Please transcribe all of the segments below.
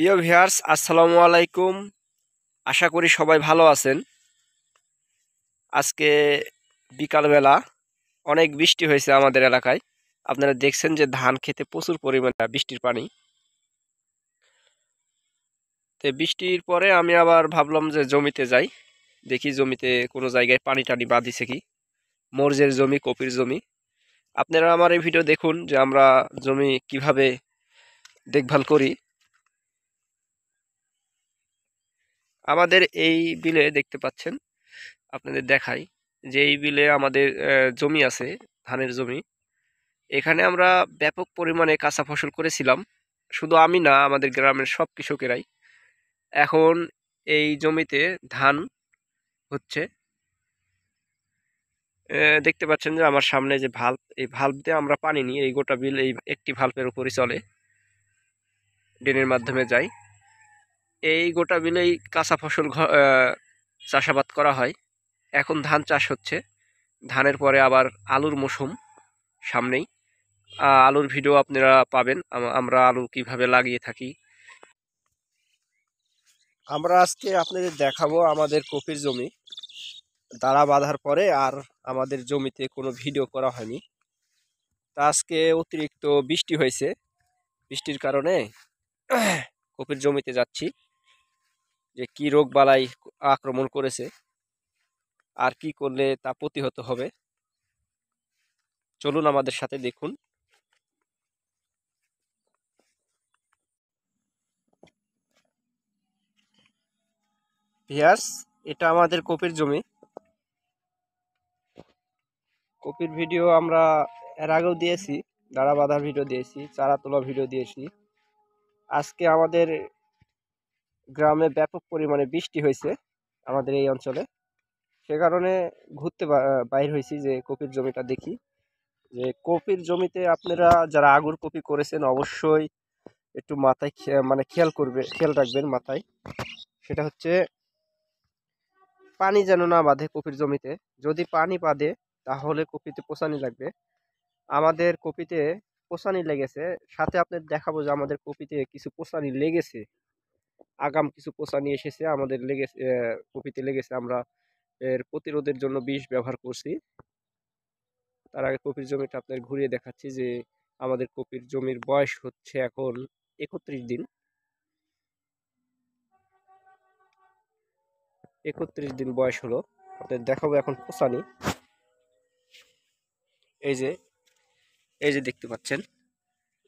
প্রিয় ভিয়ার্স আসসালামু আলাইকুম। আশা করি সবাই ভালো আছেন। আজকে বিকালবেলা অনেক বৃষ্টি হয়েছে আমাদের এলাকায়। আপনারা দেখছেন যে ধান খেতে প্রচুর পরিমাণে বৃষ্টির পানি। তো বৃষ্টির পরে আমি আবার ভাবলাম যে জমিতে যাই। দেখি জমিতে কোনো জায়গায় পানি টানি বাঁধিছে কি? মরজের জমি, কপির জমি। আপনারা আমার এই ভিডিও দেখুন যে আমরা জমি কীভাবে দেখভাল করি। আমাদের এই বিলে দেখতে পাচ্ছেন, আপনাদের দেখাই, যে এই বিলে আমাদের জমি আছে, ধানের জমি। এখানে আমরা ব্যাপক পরিমাণে কাঁচা ফসল করেছিলাম। শুধু আমি না, আমাদের গ্রামের সব কৃষকেরাই। এখন এই জমিতে ধান হচ্ছে। দেখতে পাচ্ছেন যে আমার সামনে যে ভাল্ব এই ভাল্ব দিয়ে আমরা পানি নিই এই গোটা বিল, এই একটি ভাল্বের উপরই চলে। ড্রেনের মাধ্যমে যাই। এই গোটা বিলেই কাঁচা ফসল চাষাবাদ করা হয়। এখন ধান চাষ হচ্ছে। ধানের পরে আবার আলুর মৌসুম সামনেই। আলুর ভিডিও আপনারা পাবেন। আমরা আলু কীভাবে লাগিয়ে থাকি। আমরা আজকে আপনাদের দেখাবো আমাদের কপির জমি। দাঁড়া বাঁধার পরে আর আমাদের জমিতে কোনো ভিডিও করা হয়নি। তা আজকে অতিরিক্ত বৃষ্টি হয়েছে। বৃষ্টির কারণে কপির জমিতে যাচ্ছি। যে কি রোগ বালাই আক্রমণ করেছে, আর কি করলে তা প্রতিহত হবে, চলুন আমাদের সাথে দেখুন। পিয়াস এটা আমাদের কপির জমি। কপির ভিডিও আমরা এর আগেও দিয়েছি, দাঁড়া বাঁধার ভিডিও দিয়েছি, চারা তোলা ভিডিও দিয়েছি। আজকে আমাদের গ্রামে ব্যাপক পরিমাণে বৃষ্টি হয়েছে আমাদের এই অঞ্চলে। সে কারণে ঘুরতে বাইর হয়েছি যে কপির জমিটা দেখি। যে কপির জমিতে আপনারা যারা আগুর কপি করেছেন অবশ্যই একটু মাথায় মানে খেয়াল করবে, খেয়াল রাখবেন মাথায়। সেটা হচ্ছে পানি যেন না বাঁধে কপির জমিতে। যদি পানি বাঁধে তাহলে কপিতে পোষানি লাগবে। আমাদের কপিতে পোষানি লেগেছে। সাথে আপনাদের দেখাবো যে আমাদের কপিতে কিছু পোষানি লেগেছে। আগাম কিছু পোষা নিয়ে এসেছে, আমাদের লেগেছে কপিতে লেগেছে আমরা। এর প্রতিরোধের জন্য বিষ ব্যবহার করছি। তার আগে কপির জমিটা আপনাদের ঘুরিয়ে দেখাচ্ছি যে, আমাদের কপির জমির বয়স হচ্ছে এখন একত্রিশ দিন। একত্রিশ দিন বয়স হলো। আপনাদের দেখাবো এখন পোষানি এই যে এই যে দেখতে পাচ্ছেন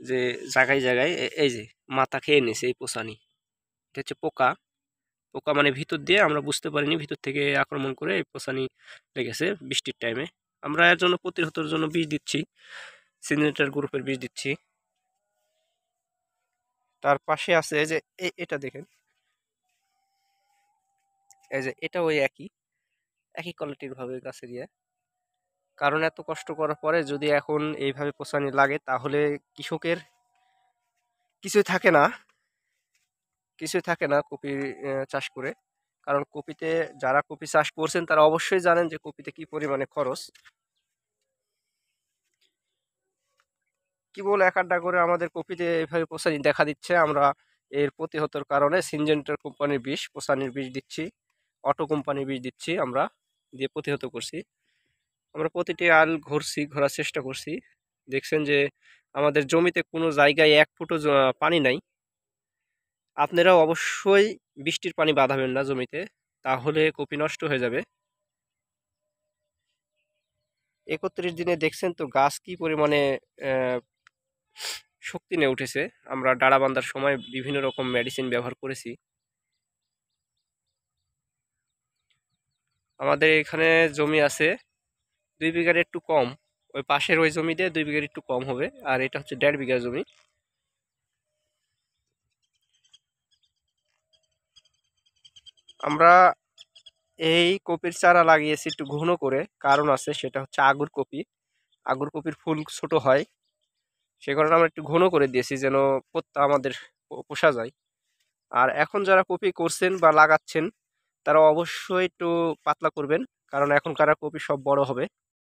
যে, জায়গায় জায়গায় এই যে, মাথা খেয়ে নিয়েছে এই পোষানি এটা হচ্ছে পোকা। পোকা মানে ভিতর দিয়ে আমরা বুঝতে পারিনি, ভিতর থেকে আক্রমণ করে এই পোষানি লেগেছে বৃষ্টির টাইমে আমরা এর জন্য প্রতিহতর জন্য বীজ দিচ্ছি সিনেটার গ্রুপের বীজ দিচ্ছি। তার পাশে আছে যে এটা দেখেন। এই যে এটা ওই একই একই কোয়ালিটির ভাবে গাছের ইয়ে কারণ এত কষ্ট করার পরে যদি এখন এইভাবে পোষানি লাগে, তাহলে কৃষকের কিছুই থাকে না। কিছুই থাকে না কপি চাষ করে। কারণ কপিতে যারা কপি চাষ করছেন, তারা অবশ্যই জানেন যে কপিতে কি পরিমাণে খরচ। কি বলে এক আড্ডা করে আমাদের কপিতে এইভাবে পোষানি দেখা দিচ্ছে। আমরা এর প্রতিহতর কারণে সিনজেন্টার কোম্পানির বিষ পোষানির বিষ দিচ্ছি, অটো কোম্পানির বিষ দিচ্ছি আমরা, দিয়ে প্রতিহত করছি। আমরা প্রতিটি আল ঘুরছি, ঘোরার চেষ্টা করছি। দেখছেন যে আমাদের জমিতে কোনো জায়গায় এক ফুটো পানি নাই। আপনারা অবশ্যই বৃষ্টির পানি বাঁধাবেন না জমিতে, তাহলে কপি নষ্ট হয়ে যাবে। একত্রিশ দিনে দেখছেন তো গাছ কি পরিমাণে শক্তি নিয়ে উঠেছে। আমরা ডাড়া বান্ধার সময় বিভিন্ন রকম মেডিসিন ব্যবহার করেছি। আমাদের এখানে জমি আছে দুই বিঘার একটু কম, ওই পাশের ওই জমিতে দুই বিঘার একটু কম হবে, আর এটা হচ্ছে দেড় বিঘা জমি। আমরা এই কপির চারা লাগিয়েছি একটু ঘন করে। কারণ আছে সেটা হচ্ছে আগুর কপি। আগুর কপির ফুল ছোট হয়। সে কারণে আমরা একটু ঘন করে দিয়েছি যেন পত্তা আমাদের পোষা যায়। আর এখন যারা কপি করছেন বা লাগাচ্ছেন, তারা অবশ্যই একটু পাতলা করবেন। কারণ এখনকার কপি সব বড় হবে।